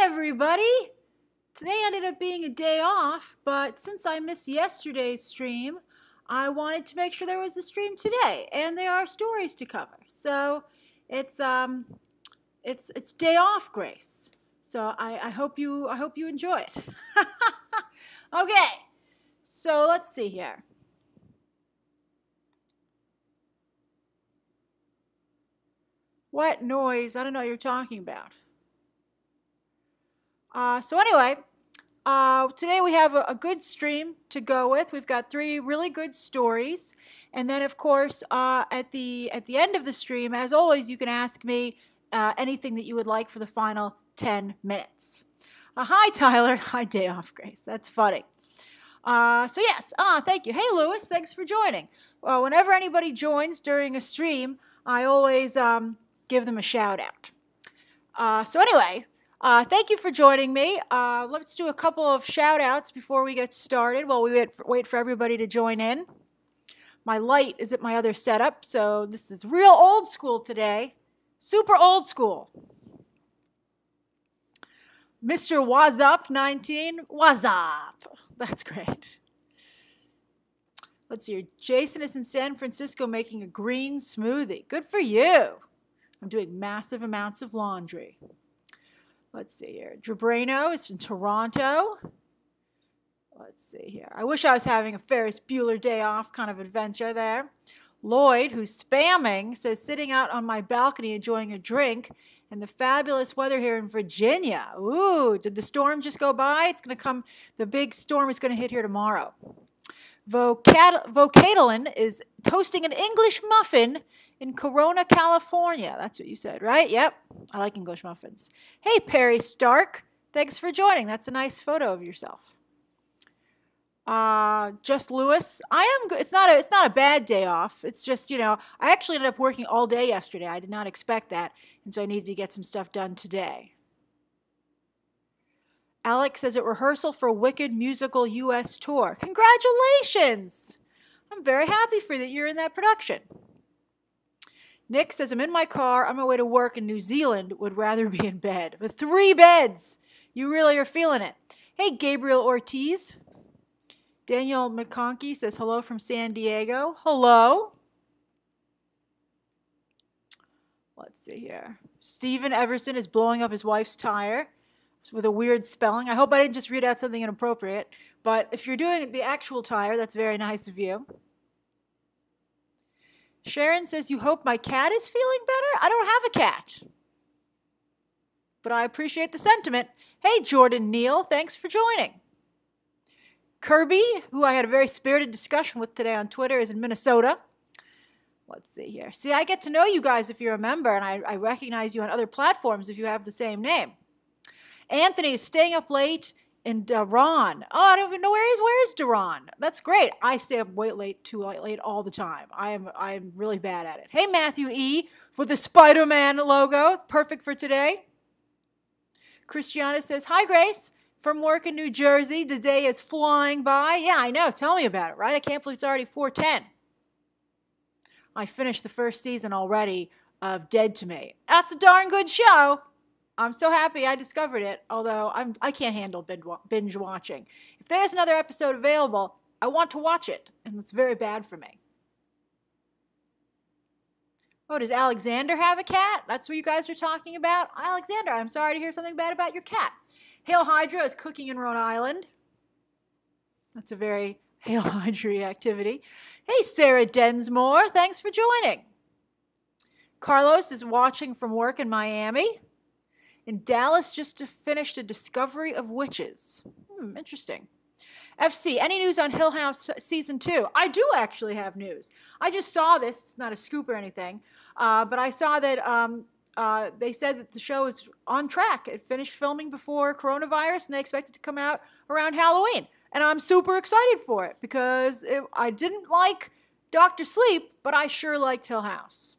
everybody! Today ended up being a day off, but since I missed yesterday's stream, I wanted to make sure there was a stream today, and there are stories to cover. So it's um, it's it's day off, Grace. So I, I hope you I hope you enjoy it. okay, so let's see here. What noise? I don't know what you're talking about. Uh, so anyway, uh, today we have a, a, good stream to go with. We've got three really good stories, and then of course uh, at the at the end of the stream, as always, you can ask me uh, anything that you would like for the final ten minutes. Uh, hi Tyler. Hi Day Off Grace. That's funny. Uh, so yes, ah, thank you. Hey Lewis, thanks for joining. Whenever anybody joins during a stream, I always um, give them a shout out. so anyway, uh, thank you for joining me. Uh, let's do a couple of shout outs before we get started while we wait for, wait for everybody to join in. My light is at my other setup, so this is real old school today. Super old school. Mr. Wazup 19, Wazup. That's great. Let's see Jason is in San Francisco making a green smoothie. Good for you. I'm doing massive amounts of laundry. Let's see here. Drabrano is in Toronto. Let's see here. I wish I was having a Ferris Bueller day off kind of adventure there. Lloyd, who's spamming, says sitting out on my balcony enjoying a drink and the fabulous weather here in Virginia. Ooh, did the storm just go by? It's going to come, the big storm is going to hit here tomorrow. Vocadolin is toasting an English muffin in Corona, California. That's what you said, right? Yep. I like English muffins. Hey, Perry Stark. Thanks for joining. That's a nice photo of yourself. Uh, just Lewis. I am. It's not a it's not a bad day off. It's just, you know, I actually ended up working all day yesterday. I did not expect that, and so I needed to get some stuff done today. Alex says at rehearsal for Wicked musical US tour. Congratulations! I'm very happy for that you're in that production. Nick says, I'm in my car on my way to work in New Zealand, would rather be in bed. With three beds! You really are feeling it. Hey, Gabriel Ortiz. Daniel McConkey says, hello from San Diego. Hello. Let's see here. Stephen Everson is blowing up his wife's tire with a weird spelling. I hope I didn't just read out something inappropriate. But if you're doing the actual tire, that's very nice of you. Sharon says, You hope my cat is feeling better? I don't have a cat. But I appreciate the sentiment. Hey, Jordan Neal, thanks for joining. Kirby, who I had a very spirited discussion with today on Twitter, is in Minnesota. Let's see here. See, I get to know you guys if you're a member, and I, I recognize you on other platforms if you have the same name. Anthony is staying up late in Duran. Oh, I don't even know where is where is Duran. That's great. I stay up way late, too late all the time. I am I am really bad at it. Hey Matthew E with the Spider-Man logo, perfect for today. Christiana says, "Hi Grace, from work in New Jersey. The day is flying by. Yeah, I know. Tell me about it. Right? I can't believe it's already 410. I finished the first season already of Dead to Me. That's a darn good show. I'm so happy I discovered it, although I'm, I can't handle binge watching. If there's another episode available, I want to watch it, and it's very bad for me. Oh, does Alexander have a cat? That's what you guys are talking about? Alexander, I'm sorry to hear something bad about your cat. Hail Hydra is cooking in Rhode Island. That's a very Hail Hydra activity. Hey, Sarah Densmore, thanks for joining. Carlos is watching from work in Miami. In Dallas just finished a discovery of witches. Hmm, interesting. FC, any news on Hill House season two? I do actually have news. I just saw this, it's not a scoop or anything, uh, but I saw that um, uh, they said that the show is on track. It finished filming before coronavirus and they expect it to come out around Halloween. And I'm super excited for it because it, I didn't like Doctor Sleep, but I sure liked Hill House.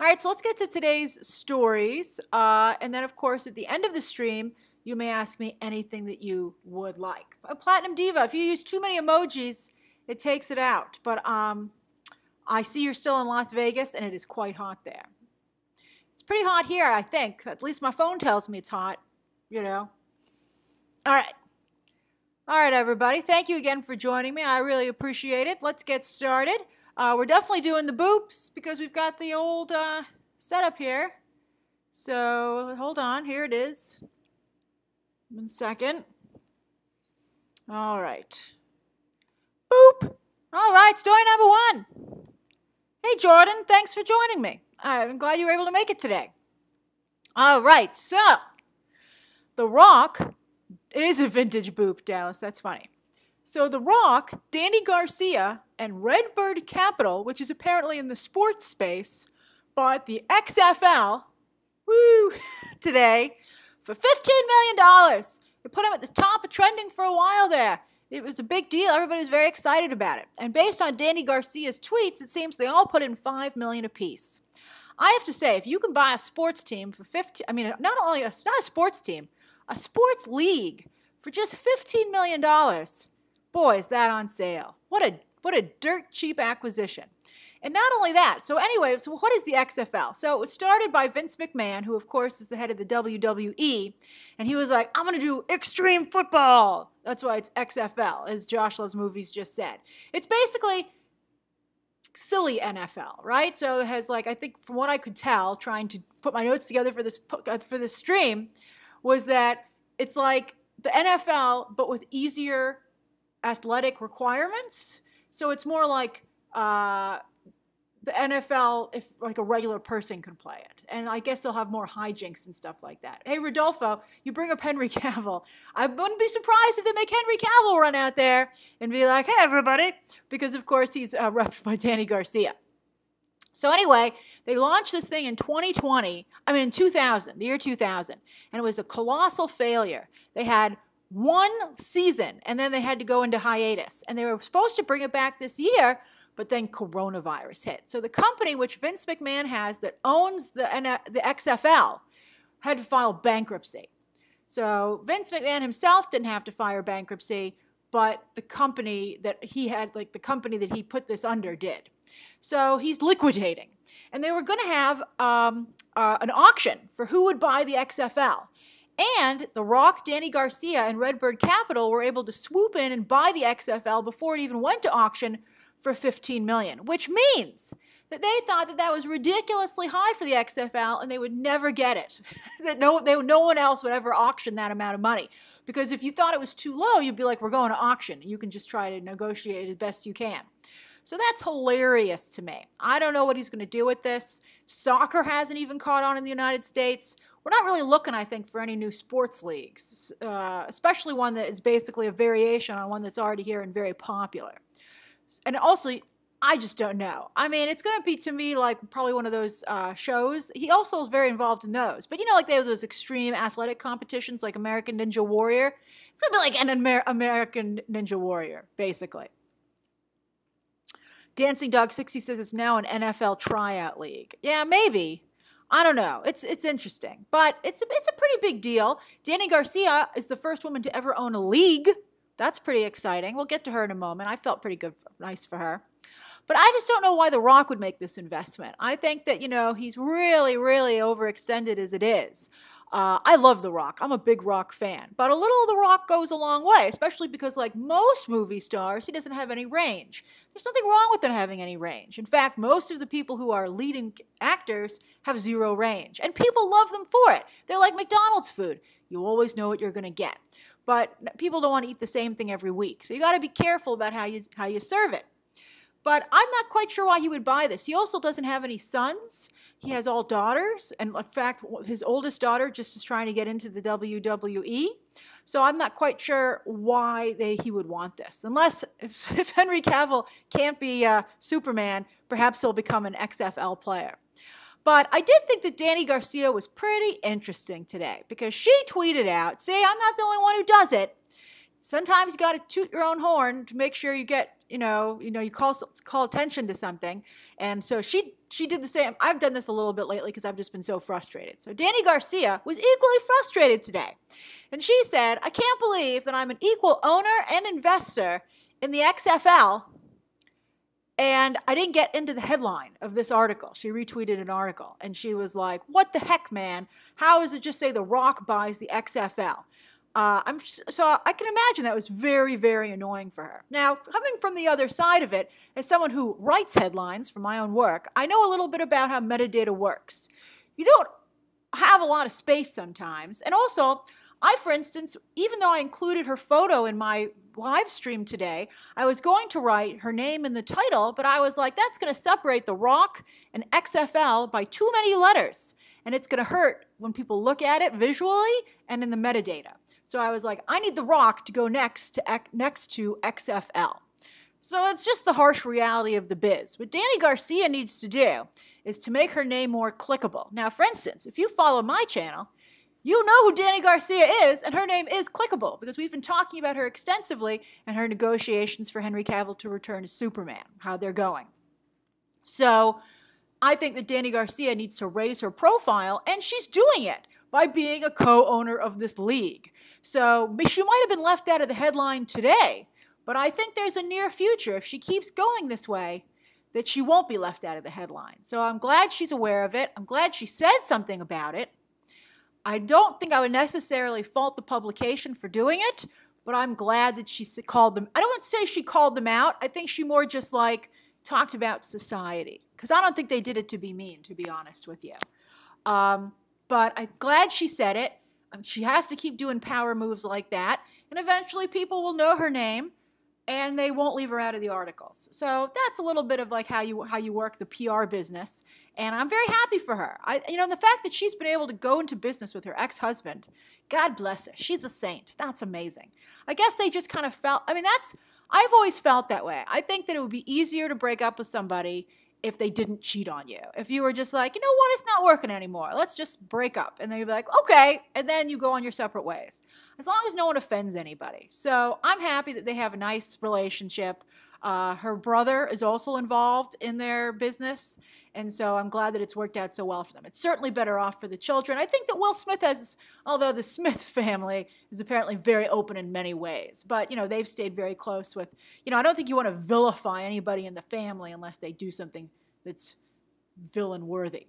All right, so let's get to today's stories. Uh, and then, of course, at the end of the stream, you may ask me anything that you would like. A Platinum Diva, if you use too many emojis, it takes it out. But um, I see you're still in Las Vegas, and it is quite hot there. It's pretty hot here, I think. At least my phone tells me it's hot, you know. All right. All right, everybody. Thank you again for joining me. I really appreciate it. Let's get started. Uh, we're definitely doing the boops because we've got the old uh, setup here. So hold on. Here it is. One second. All right. Boop. All right, story number one. Hey, Jordan, thanks for joining me. I'm glad you were able to make it today. All right, so The Rock, it is a vintage boop, Dallas, that's funny. So The Rock, Dany Garcia, and Redbird Capital, which is apparently in the sports space, bought the XFL, woo, today for $15 million. They put him at the top of trending for a while there. It was a big deal. Everybody was very excited about it. And based on Dany Garcia's tweets, it seems they all put in 5 million apiece. I have to say, if you can buy a sports team for 15, I mean, not only a, not a sports team, a sports league for just $15 million, boy, is that on sale. What a, what a dirt cheap acquisition. And not only that, so anyway, so what is the XFL? So it was started by Vince McMahon, who of course is the head of the WWE, and he was like, I'm gonna do extreme football. That's why it's XFL, as Josh Loves Movies just said. It's basically silly NFL, right? So it has like I think from what I could tell, trying to put my notes together for this uh, for this stream, was that it's like the NFL but with easier athletic requirements. So it's more like uh, the NFL if like a regular person could play it. And I guess they'll have more hijinks and stuff like that. Hey, Rodolfo, you bring up Henry Cavill. I wouldn't be surprised if they make Henry Cavill run out there and be like, hey, everybody, because of course he's uh, repped by Dany Garcia. So anyway, they launched this thing in 2020, I mean in 2000, the year 2000, and it was a colossal failure. They had one season and then they had to go into hiatus. And they were supposed to bring it back this year, but then coronavirus hit. So the company which Vince McMahon has that owns the, the XFL had to file bankruptcy. So Vince McMahon himself didn't have to file bankruptcy, but the company that he had, like the company that he put this under, did. So he's liquidating. And they were going to have um, uh, an auction for who would buy the XFL. And The Rock, Dany Garcia, and Redbird Capital were able to swoop in and buy the XFL before it even went to auction for 15 million, which means that they thought that that was ridiculously high for the XFL and they would never get it. that no, they, no one else would ever auction that amount of money. Because if you thought it was too low, you'd be like, we're going to auction. You can just try to negotiate as best you can. So that's hilarious to me. I don't know what he's going to do with this. Soccer hasn't even caught on in the United States. We're not really looking, I think, for any new sports leagues, uh, especially one that is basically a variation on one that's already here and very popular and also I just don't know. I mean, it's going to be to me like probably one of those uh, shows. He also is very involved in those. But you know, like they have those extreme athletic competitions like American Ninja Warrior. It's going to be like an Amer- American Ninja Warrior, basically. Dancing Dog 60 says it's now an NFL tryout league. Yeah, maybe. I don't know. It's it's interesting, but it's a, it's a pretty big deal. Dany Garcia is the first woman to ever own a league that's pretty exciting. We'll get to her in a moment. I felt pretty good, nice for her. But I just don't know why The Rock would make this investment. I think that, you know, he's really, really overextended as it is. Uh, I love The Rock. I'm a big Rock fan. But a little of The Rock goes a long way, especially because, like most movie stars, he doesn't have any range. There's nothing wrong with him having any range. In fact, most of the people who are leading actors have zero range. And people love them for it. They're like McDonald's food. You always know what you're going to get but people don't want to eat the same thing every week. So you got to be careful about how you how you serve it. But I'm not quite sure why he would buy this. He also doesn't have any sons. He has all daughters, and in fact, his oldest daughter just is trying to get into the WWE. So I'm not quite sure why they, he would want this, unless if, if Henry Cavill can't be uh, Superman, perhaps he'll become an XFL player. But I did think that Dany Garcia was pretty interesting today because she tweeted out, see, I'm not the only one who does it. Sometimes you got to toot your own horn to make sure you get, you know, you know, you call call attention to something. And so she she did the same. I've done this a little bit lately because I've just been so frustrated. So Dany Garcia was equally frustrated today. And she said, "I can't believe that I'm an equal owner and investor in the XFL And I didn't get into the headline of this article. She retweeted an article and she was like, What the heck, man? How is it just say The Rock buys the XFL? Uh, I'm so I can imagine that was very, very annoying for her. Now, coming from the other side of it, as someone who writes headlines for my own work, I know a little bit about how metadata works. You don't have a lot of space sometimes, and also I, for instance, even though I included her photo in my live stream today, I was going to write her name in the title, but I was like, that's going to separate The Rock and XFL by too many letters. And it's going to hurt when people look at it visually and in the metadata. So I was like, I need The Rock to go next to, next to XFL. So it's just the harsh reality of the biz. What Dany Garcia needs to do is to make her name more clickable. Now, for instance, if you follow my channel, you know who Dany Garcia is, and her name is clickable because we've been talking about her extensively and her negotiations for Henry Cavill to return as Superman, how they're going. So I think that Dany Garcia needs to raise her profile, and she's doing it by being a co owner of this league. So she might have been left out of the headline today, but I think there's a near future if she keeps going this way that she won't be left out of the headline. So I'm glad she's aware of it. I'm glad she said something about it. I don't think I would necessarily fault the publication for doing it, but I'm glad that she called them. I don't want to say she called them out. I think she more just like talked about society because I don't think they did it to be mean, to be honest with you. Um, but I'm glad she said it. Um, she has to keep doing power moves like that, and eventually people will know her name and they won't leave her out of the articles. So that's a little bit of like how you how you work the PR business, and I'm very happy for her. I you know the fact that she's been able to go into business with her ex-husband, God bless her. She's a saint. That's amazing. I guess they just kind of felt. I mean, that's I've always felt that way. I think that it would be easier to break up with somebody if they didn't cheat on you. If you were just like, you know what, it's not working anymore. Let's just break up. And then you'd be like, okay. And then you go on your separate ways. As long as no one offends anybody. So I'm happy that they have a nice relationship. Uh, her brother is also involved in their business. And so I'm glad that it's worked out so well for them. It's certainly better off for the children. I think that Will Smith has, although the Smith family is apparently very open in many ways, but, you know, they've stayed very close with, you know, I don't think you want to vilify anybody in the family unless they do something that's villain worthy.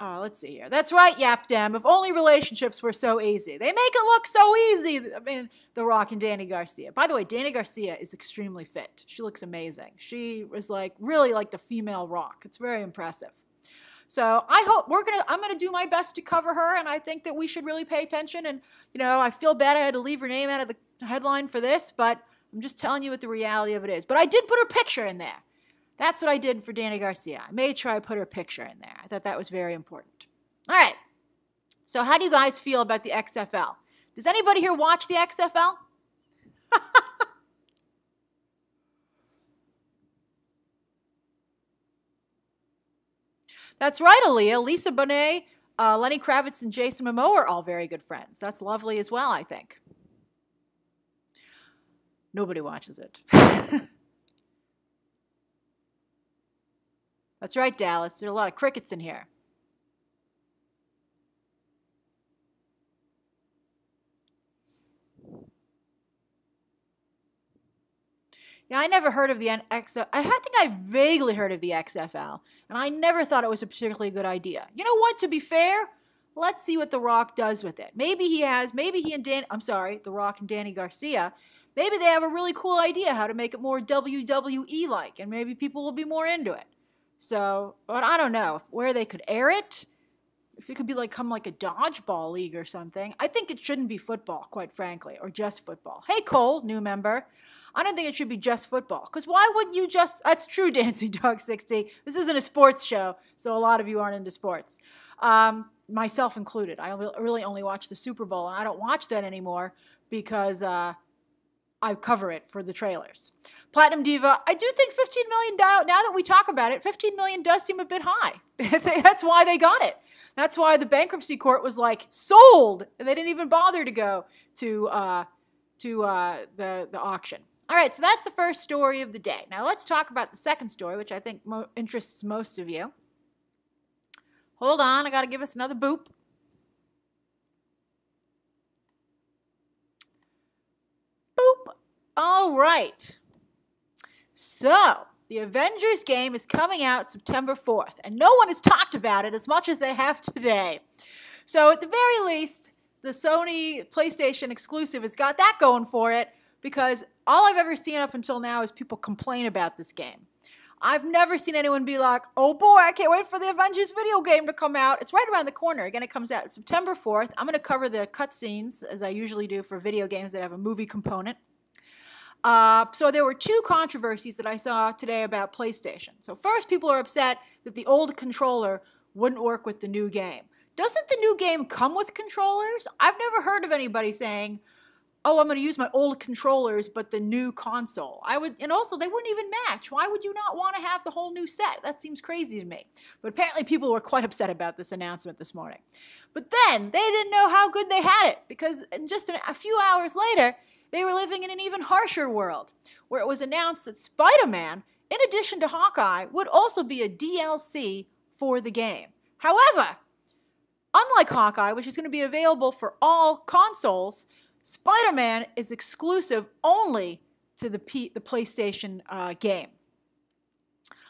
Uh, let's see here. That's right, Yapdam. If only relationships were so easy. They make it look so easy. I mean, The Rock and Dany Garcia. By the way, Dany Garcia is extremely fit. She looks amazing. She was like really like the female Rock. It's very impressive. So I hope we're gonna. I'm gonna do my best to cover her, and I think that we should really pay attention. And you know, I feel bad I had to leave her name out of the headline for this, but I'm just telling you what the reality of it is. But I did put her picture in there. That's what I did for Dany Garcia. I made sure I put her picture in there. I thought that was very important. All right. So, how do you guys feel about the XFL? Does anybody here watch the XFL? That's right, Aaliyah. Lisa Bonet, uh, Lenny Kravitz, and Jason Momoa are all very good friends. That's lovely as well, I think. Nobody watches it. That's right, Dallas. There are a lot of crickets in here. Yeah, I never heard of the XFL. I think I vaguely heard of the XFL, and I never thought it was a particularly good idea. You know what? To be fair, let's see what The Rock does with it. Maybe he has, maybe he and Dan, I'm sorry, The Rock and Dany Garcia, maybe they have a really cool idea how to make it more WWE like, and maybe people will be more into it. So, but I don't know where they could air it. If it could be like come like a dodgeball league or something. I think it shouldn't be football, quite frankly, or just football. Hey, Cole, new member. I don't think it should be just football. Because why wouldn't you just? That's true, Dancing Dog 60. This isn't a sports show, so a lot of you aren't into sports. Um, myself included. I really only watch the Super Bowl, and I don't watch that anymore because uh, I cover it for the trailers. Platinum Diva, I do think 15 million, now that we talk about it, 15 million does seem a bit high. That's why they got it. That's why the bankruptcy court was like, sold! And they didn't even bother to go to, uh, to uh, the, the auction. All right, so that's the first story of the day. Now let's talk about the second story, which I think mo interests most of you. Hold on, I got to give us another boop. Boop. All right. So, The Avengers game is coming out September 4th, and no one has talked about it as much as they have today. So, at the very least, the Sony PlayStation exclusive has got that going for it because all I've ever seen up until now is people complain about this game. I've never seen anyone be like, oh boy, I can't wait for the Avengers video game to come out. It's right around the corner. Again, it comes out September 4th. I'm going to cover the cutscenes, as I usually do for video games that have a movie component. Uh, so there were two controversies that I saw today about PlayStation. So first, people are upset that the old controller wouldn't work with the new game. Doesn't the new game come with controllers? I've never heard of anybody saying, oh, I'm going to use my old controllers, but the new console. I would, and also they wouldn't even match. Why would you not want to have the whole new set? That seems crazy to me. But apparently people were quite upset about this announcement this morning. But then they didn't know how good they had it because just a few hours later, they were living in an even harsher world where it was announced that Spider Man, in addition to Hawkeye, would also be a DLC for the game. However, unlike Hawkeye, which is going to be available for all consoles, Spider Man is exclusive only to the, P- the PlayStation uh, game.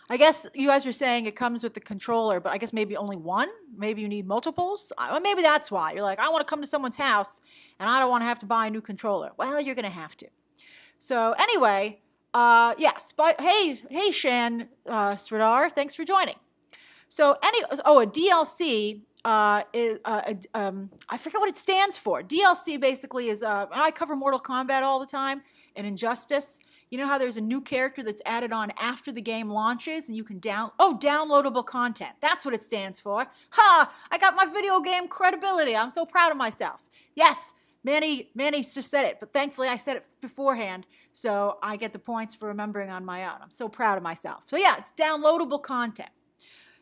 I guess you guys are saying it comes with the controller, but I guess maybe only one. Maybe you need multiples. Maybe that's why. You're like, I want to come to someone's house and I don't want to have to buy a new controller. Well, you're going to have to. So, anyway, uh, yeah, Spy- hey, hey, Shan uh, Stradar, thanks for joining. So, any, oh, a DLC uh, is, uh, um, I forget what it stands for. DLC basically is, uh, I cover Mortal Kombat all the time and Injustice. You know how there's a new character that's added on after the game launches and you can down oh downloadable content. That's what it stands for. Ha! I got my video game credibility. I'm so proud of myself. Yes, Manny Manny just said it, but thankfully I said it beforehand, so I get the points for remembering on my own. I'm so proud of myself. So yeah, it's downloadable content.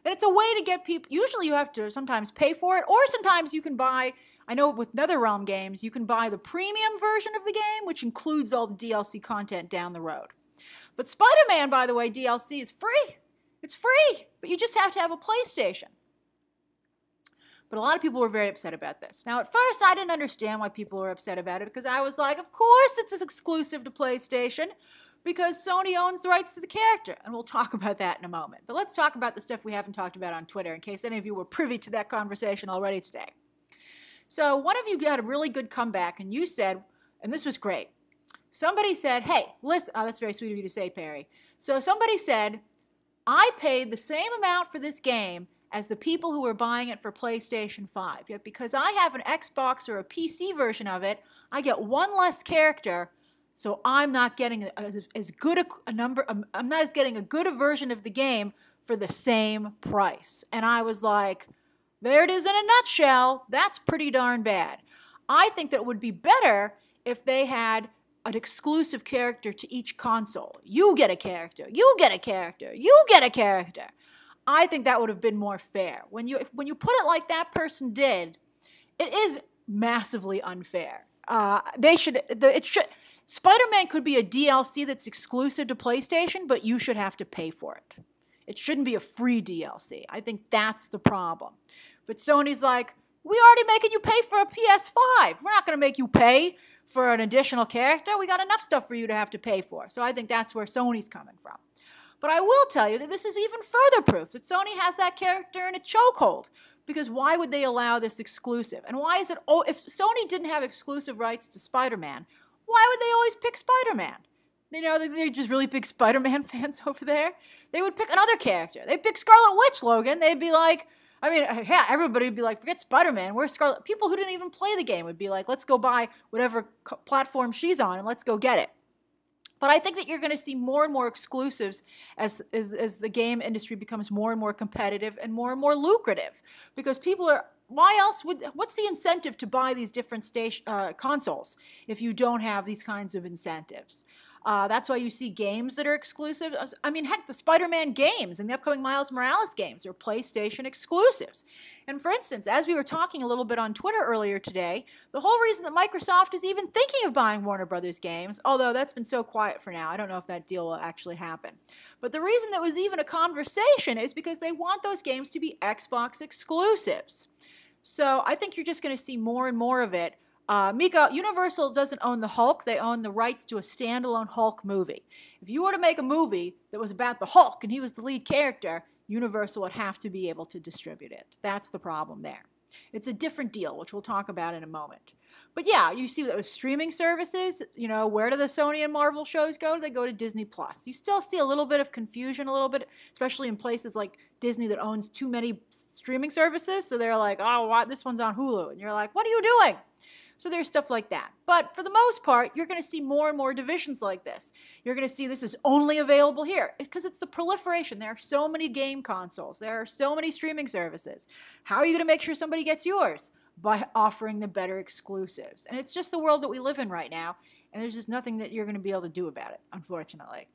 And it's a way to get people usually you have to sometimes pay for it or sometimes you can buy I know with NetherRealm games, you can buy the premium version of the game, which includes all the DLC content down the road. But Spider Man, by the way, DLC is free. It's free, but you just have to have a PlayStation. But a lot of people were very upset about this. Now, at first, I didn't understand why people were upset about it because I was like, of course it's exclusive to PlayStation because Sony owns the rights to the character. And we'll talk about that in a moment. But let's talk about the stuff we haven't talked about on Twitter in case any of you were privy to that conversation already today. So one of you got a really good comeback, and you said, and this was great. Somebody said, "Hey, listen." Oh, that's very sweet of you to say, Perry. So somebody said, "I paid the same amount for this game." As the people who were buying it for PlayStation 5. Yet because I have an Xbox or a PC version of it, I get one less character so I'm not getting as, as good a, a, number. I'm not as getting a good a version of the game for the same price. And I was like, there it is in a nutshell. That's pretty darn bad. I think that it would be better if they had an exclusive character to each console. You get a character, you get a character, you get a character. I think that would have been more fair. When you when you put it like that person did, it is massively unfair. Uh, they should the, it should Spider-Man could be a DLC that's exclusive to PlayStation, but you should have to pay for it. It shouldn't be a free DLC. I think that's the problem. But Sony's like, we already making you pay for a PS5. We're not going to make you pay for an additional character. We got enough stuff for you to have to pay for. So I think that's where Sony's coming from. But I will tell you that this is even further proof that Sony has that character in a chokehold. Because why would they allow this exclusive? And why is it, oh, if Sony didn't have exclusive rights to Spider Man, why would they always pick Spider Man? You know, they're just really big Spider Man fans over there. They would pick another character. They'd pick Scarlet Witch, Logan. They'd be like, I mean, uh, yeah, everybody would be like, forget Spider Man. Where's Scarlet? People who didn't even play the game would be like, let's go buy whatever platform she's on and let's go get it. But I think that you're going to see more and more exclusives as, as, as the game industry becomes more and more competitive and more and more lucrative because people are why else would what's the incentive to buy these different station uh, consoles if you don't have these kinds of incentives uh, that's why you see games that are exclusive. I mean, heck, the Spider Man games and the upcoming Miles Morales games are PlayStation exclusives. And for instance, as we were talking a little bit on Twitter earlier today, the whole reason that Microsoft is even thinking of buying Warner Brothers games, although that's been so quiet for now, I don't know if that deal will actually happen. But the reason that was even a conversation is because they want those games to be Xbox exclusives. So I think you're just going to see more and more of it Uh, Mika, Universal doesn't own the Hulk. They own the rights to a standalone Hulk movie. If you were to make a movie that was about the Hulk and he was the lead character, Universal would have to be able to distribute it. That's the problem there. It's a different deal, which we'll talk about in a moment. But yeah, you see with streaming services, you know, where do the Sony and Marvel shows go? They go to Disney Plus. You still see a little bit of confusion, a little bit, especially in places like Disney that owns too many streaming services. So they're like, oh, what? this one's on Hulu. And you're like, what are you doing? So there's stuff like that. But for the most part, you're going to see more and more divisions like this. You're going to see this is only available here because it's the proliferation. There are so many game consoles, there are so many streaming services. How are you going to make sure somebody gets yours? By offering the better exclusives. And it's just the world that we live in right now. And there's just nothing that you're going to be able to do about it, unfortunately.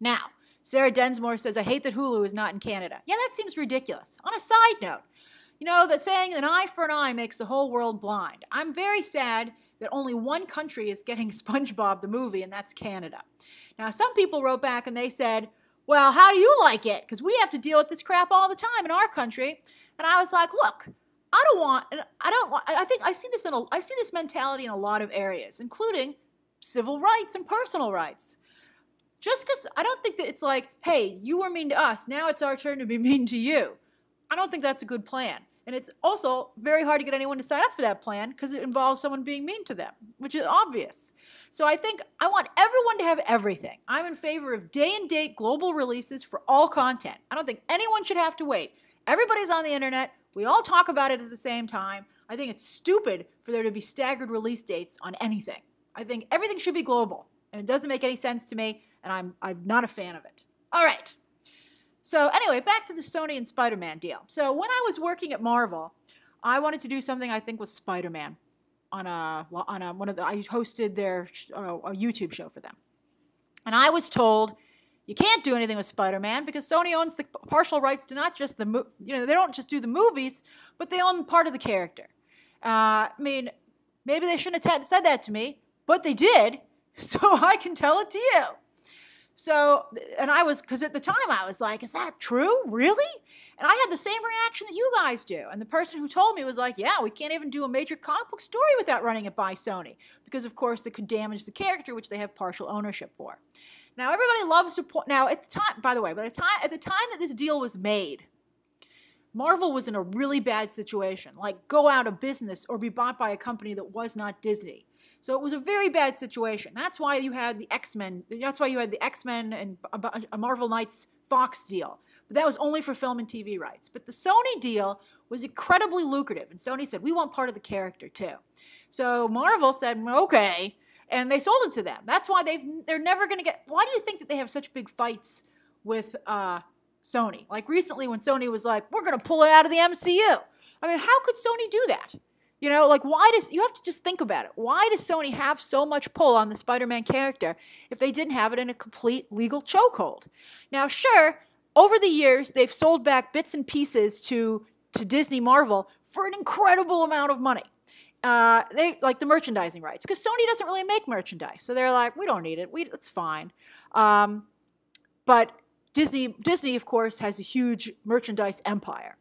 Now, Sarah Densmore says, I hate that Hulu is not in Canada. Yeah, that seems ridiculous. On a side note, you know, that saying an eye for an eye makes the whole world blind. I'm very sad that only one country is getting SpongeBob the movie, and that's Canada. Now, some people wrote back and they said, well, how do you like it? Because we have to deal with this crap all the time in our country. And I was like, look, I don't want, I don't want, I think I see this in a, I see this mentality in a lot of areas, including civil rights and personal rights. Just because I don't think that it's like, hey, you were mean to us, now it's our turn to be mean to you. I don't think that's a good plan. And it's also very hard to get anyone to sign up for that plan because it involves someone being mean to them, which is obvious. So I think I want everyone to have everything. I'm in favor of day and date global releases for all content. I don't think anyone should have to wait. Everybody's on the internet. We all talk about it at the same time. I think it's stupid for there to be staggered release dates on anything. I think everything should be global, and it doesn't make any sense to me, and I'm, I'm not a fan of it. All right. So anyway, back to the Sony and Spider-Man deal. So when I was working at Marvel, I wanted to do something I think was Spider-Man on a on a one of the I hosted their uh, a YouTube show for them, and I was told you can't do anything with Spider-Man because Sony owns the partial rights to not just the you know they don't just do the movies, but they own part of the character. Uh, I mean, maybe they shouldn't have said that to me, but they did, so I can tell it to you. So, and I was, because at the time I was like, is that true? Really? And I had the same reaction that you guys do. And the person who told me was like, yeah, we can't even do a major comic book story without running it by Sony. Because, of course, it could damage the character, which they have partial ownership for. Now, everybody loves support. Now, at the time, by the way, by the time, at the time that this deal was made, Marvel was in a really bad situation, like go out of business or be bought by a company that was not Disney. So it was a very bad situation. That's why you had the X Men. That's why you had the X Men and a Marvel Knights Fox deal. But that was only for film and TV rights. But the Sony deal was incredibly lucrative, and Sony said we want part of the character too. So Marvel said okay, and they sold it to them. That's why they they're never going to get. Why do you think that they have such big fights with uh, Sony? Like recently, when Sony was like, "We're going to pull it out of the MCU." I mean, how could Sony do that? You know, like why does you have to just think about it? Why does Sony have so much pull on the Spider-Man character if they didn't have it in a complete legal chokehold? Now, sure, over the years they've sold back bits and pieces to to Disney Marvel for an incredible amount of money. Uh, they like the merchandising rights because Sony doesn't really make merchandise, so they're like, we don't need it. We it's fine. Um, but Disney Disney of course has a huge merchandise empire.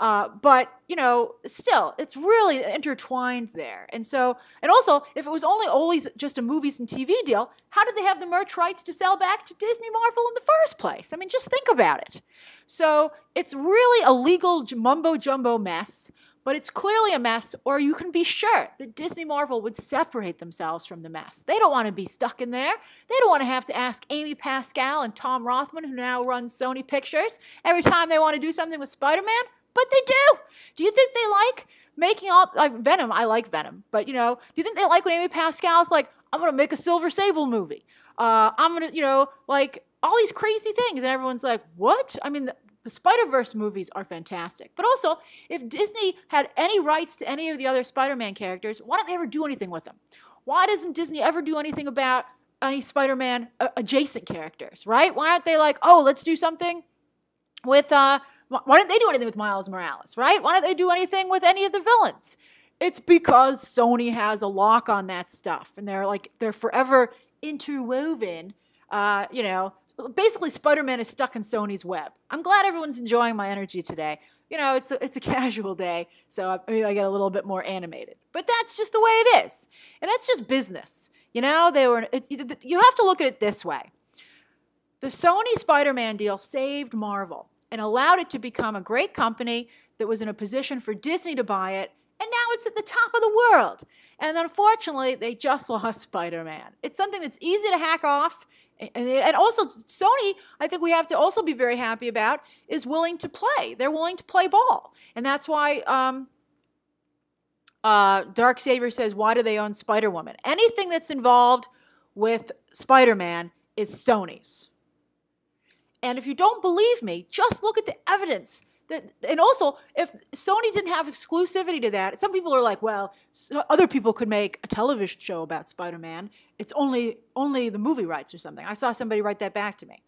Uh, but you know, still, it's really intertwined there. And so, and also, if it was only always just a movies and TV deal, how did they have the merch rights to sell back to Disney Marvel in the first place? I mean, just think about it. So it's really a legal mumbo jumbo mess. But it's clearly a mess, or you can be sure that Disney Marvel would separate themselves from the mess. They don't want to be stuck in there. They don't want to have to ask Amy Pascal and Tom Rothman, who now runs Sony Pictures, every time they want to do something with Spider Man but they do. Do you think they like making all like Venom? I like Venom, but you know, do you think they like when Amy Pascal's like, I'm gonna make a Silver Sable movie? Uh, I'm gonna, you know, like all these crazy things, and everyone's like, what? I mean. The, the Spider Verse movies are fantastic. But also, if Disney had any rights to any of the other Spider Man characters, why don't they ever do anything with them? Why doesn't Disney ever do anything about any Spider Man uh, adjacent characters, right? Why aren't they like, oh, let's do something with uh, why didn't they do anything with Miles Morales, right? Why don't they do anything with any of the villains? It's because Sony has a lock on that stuff, and they're like they're forever interwoven. Uh, you know, basically Spider-Man is stuck in Sony's web. I'm glad everyone's enjoying my energy today. you know, it's a, it's a casual day, so maybe I get a little bit more animated. But that's just the way it is, and that's just business. You know, they were. You have to look at it this way: the Sony Spider-Man deal saved Marvel and allowed it to become a great company that was in a position for Disney to buy it, and now it's at the top of the world. And unfortunately, they just lost Spider-Man. It's something that's easy to hack off. And also, Sony, I think we have to also be very happy about, is willing to play. They're willing to play ball. And that's why um, uh, Dark Savior says, why do they own Spider Woman? Anything that's involved with Spider Man is Sony's. And if you don't believe me, just look at the evidence. That, and also, if Sony didn't have exclusivity to that, some people are like, well, other people could make a television show about Spider-Man. It's only only the movie rights or something. I saw somebody write that back to me.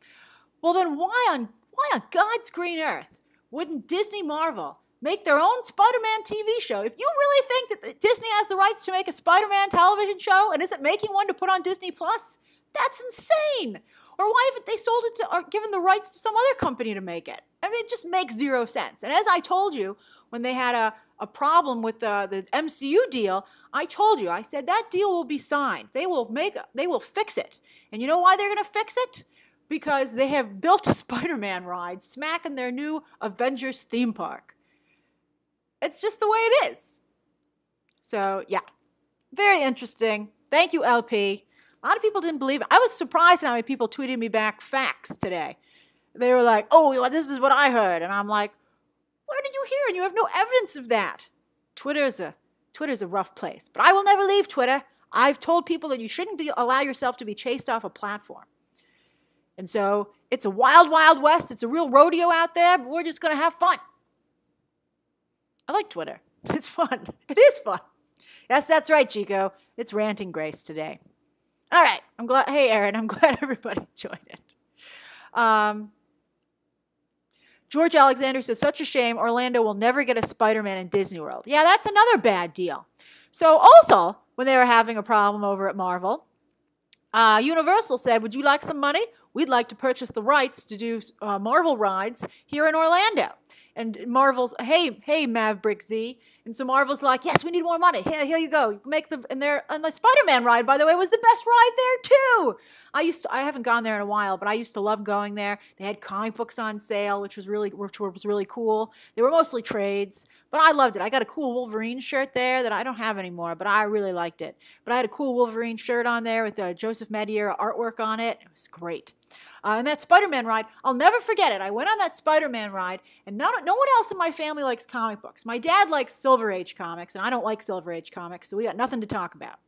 Well, then why on why on God's green earth wouldn't Disney Marvel make their own Spider-Man TV show? If you really think that Disney has the rights to make a Spider-Man television show and isn't making one to put on Disney Plus, that's insane. Or why haven't they sold it to or given the rights to some other company to make it? I mean, it just makes zero sense. And as I told you, when they had a, a problem with the, the MCU deal, I told you, I said that deal will be signed. They will make they will fix it. And you know why they're gonna fix it? Because they have built a Spider-Man ride smack in their new Avengers theme park. It's just the way it is. So yeah. Very interesting. Thank you, LP. A lot of people didn't believe it. I was surprised how many people tweeted me back facts today. They were like, oh, this is what I heard. And I'm like, where did you hear? And you have no evidence of that. Twitter's a, Twitter's a rough place. But I will never leave Twitter. I've told people that you shouldn't be, allow yourself to be chased off a platform. And so it's a wild, wild west. It's a real rodeo out there, but we're just going to have fun. I like Twitter. It's fun. It is fun. Yes, that's right, Chico. It's ranting grace today. All right. I'm glad. Hey, Aaron. I'm glad everybody enjoyed it. Um, George Alexander says, such a shame. Orlando will never get a Spider Man in Disney World. Yeah, that's another bad deal. So, also, when they were having a problem over at Marvel, uh, Universal said, Would you like some money? We'd like to purchase the rights to do uh, Marvel rides here in Orlando. And Marvel's, Hey, hey, Maverick Z. And so Marvel's like, yes, we need more money. Here, here you go. Make the and there and the Spider-Man ride, by the way, was the best ride there too. I used to I haven't gone there in a while, but I used to love going there. They had comic books on sale, which was really which was really cool. They were mostly trades, but I loved it. I got a cool Wolverine shirt there that I don't have anymore, but I really liked it. But I had a cool Wolverine shirt on there with the Joseph Madureira artwork on it. It was great. Uh, and that Spider-Man ride, I'll never forget it. I went on that Spider-Man ride, and not, no one else in my family likes comic books. My dad likes Silver Age comics, and I don't like Silver Age comics, so we got nothing to talk about.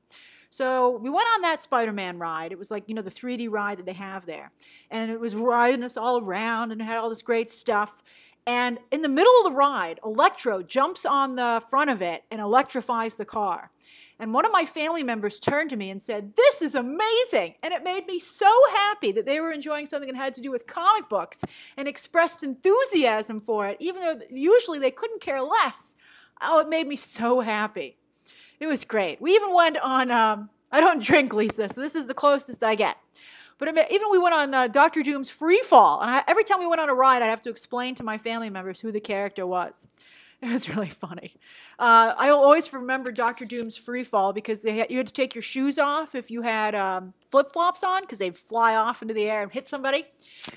So we went on that Spider-Man ride. It was like, you know, the 3D ride that they have there. And it was riding us all around and it had all this great stuff. And in the middle of the ride, Electro jumps on the front of it and electrifies the car. And one of my family members turned to me and said, This is amazing. And it made me so happy that they were enjoying something that had to do with comic books and expressed enthusiasm for it, even though usually they couldn't care less. Oh, it made me so happy. It was great. We even went on, um, I don't drink, Lisa, so this is the closest I get. But even we went on uh, Doctor Doom's Free Fall, and I, every time we went on a ride, I'd have to explain to my family members who the character was. It was really funny. Uh, I always remember Doctor Doom's free fall because had, you had to take your shoes off if you had um, flip flops on because they'd fly off into the air and hit somebody.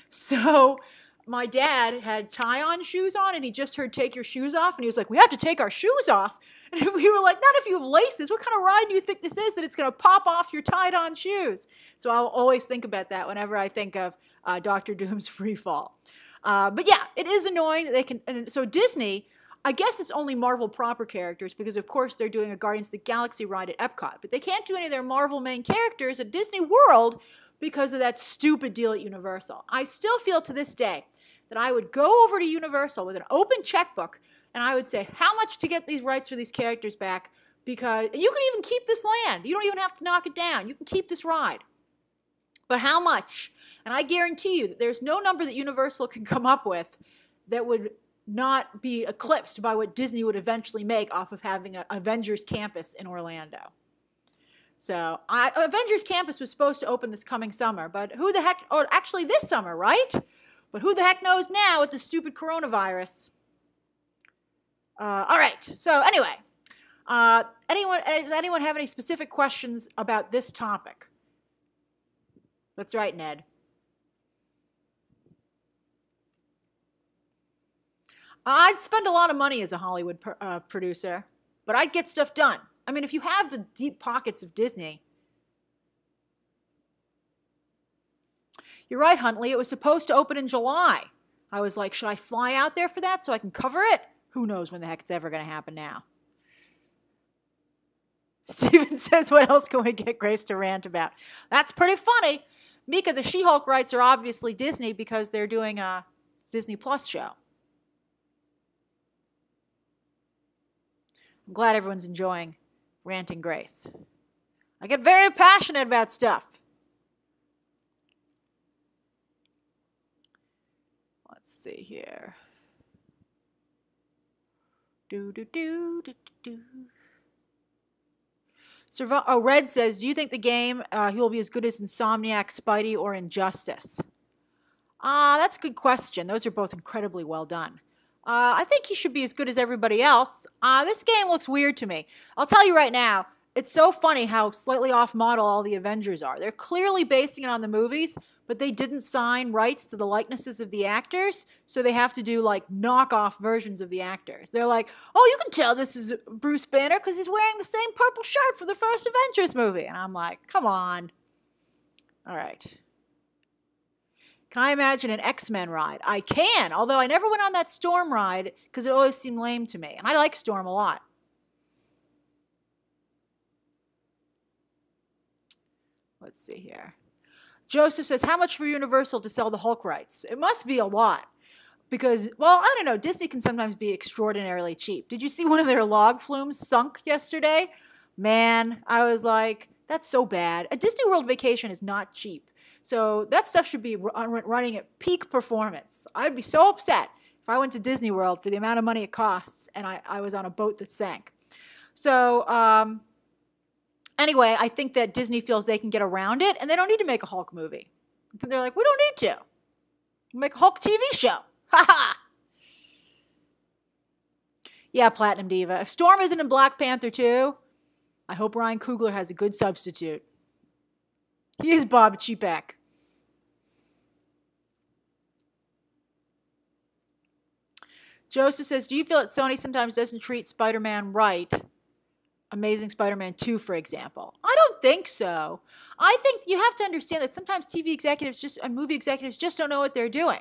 So my dad had tie on shoes on and he just heard take your shoes off and he was like, We have to take our shoes off. And we were like, Not if you have laces. What kind of ride do you think this is that it's going to pop off your tied on shoes? So I'll always think about that whenever I think of uh, Doctor Doom's free fall. Uh, but yeah, it is annoying that they can. And so Disney I guess it's only Marvel proper characters because, of course, they're doing a Guardians of the Galaxy ride at Epcot. But they can't do any of their Marvel main characters at Disney World because of that stupid deal at Universal. I still feel to this day that I would go over to Universal with an open checkbook and I would say, how much to get these rights for these characters back? Because you can even keep this land. You don't even have to knock it down. You can keep this ride. But how much? And I guarantee you that there's no number that Universal can come up with that would not be eclipsed by what Disney would eventually make off of having an Avengers campus in Orlando. So, I, Avengers campus was supposed to open this coming summer, but who the heck, or actually this summer, right? But who the heck knows now with the stupid coronavirus? Uh, all right. So anyway, uh, anyone does anyone have any specific questions about this topic? That's right, Ned. I'd spend a lot of money as a Hollywood per, uh, producer, but I'd get stuff done. I mean, if you have the deep pockets of Disney. You're right, Huntley. It was supposed to open in July. I was like, should I fly out there for that so I can cover it? Who knows when the heck it's ever going to happen now? Steven says, what else can we get Grace to rant about? That's pretty funny. Mika, the She Hulk rights are obviously Disney because they're doing a Disney Plus show. Glad everyone's enjoying ranting Grace. I get very passionate about stuff. Let's see here. Do do do do do. Survi- oh, Red says, "Do you think the game uh, he will be as good as Insomniac, Spidey, or Injustice?" Ah, uh, that's a good question. Those are both incredibly well done. Uh, I think he should be as good as everybody else. Uh, this game looks weird to me. I'll tell you right now, it's so funny how slightly off model all the Avengers are. They're clearly basing it on the movies, but they didn't sign rights to the likenesses of the actors, so they have to do like knockoff versions of the actors. They're like, oh, you can tell this is Bruce Banner because he's wearing the same purple shirt from the first Avengers movie. And I'm like, come on. All right. Can I imagine an X Men ride? I can, although I never went on that Storm ride because it always seemed lame to me. And I like Storm a lot. Let's see here. Joseph says, How much for Universal to sell the Hulk rights? It must be a lot. Because, well, I don't know, Disney can sometimes be extraordinarily cheap. Did you see one of their log flumes sunk yesterday? Man, I was like, that's so bad. A Disney World vacation is not cheap. So that stuff should be running at peak performance. I'd be so upset if I went to Disney World for the amount of money it costs and I, I was on a boat that sank. So, um, anyway, I think that Disney feels they can get around it and they don't need to make a Hulk movie. They're like, we don't need to. make a Hulk TV show. Ha ha! Yeah, Platinum Diva. If Storm isn't in Black Panther 2, I hope Ryan Coogler has a good substitute. He is Bob Chapek. Joseph says, Do you feel that Sony sometimes doesn't treat Spider Man right? Amazing Spider Man 2, for example. I don't think so. I think you have to understand that sometimes TV executives just and movie executives just don't know what they're doing.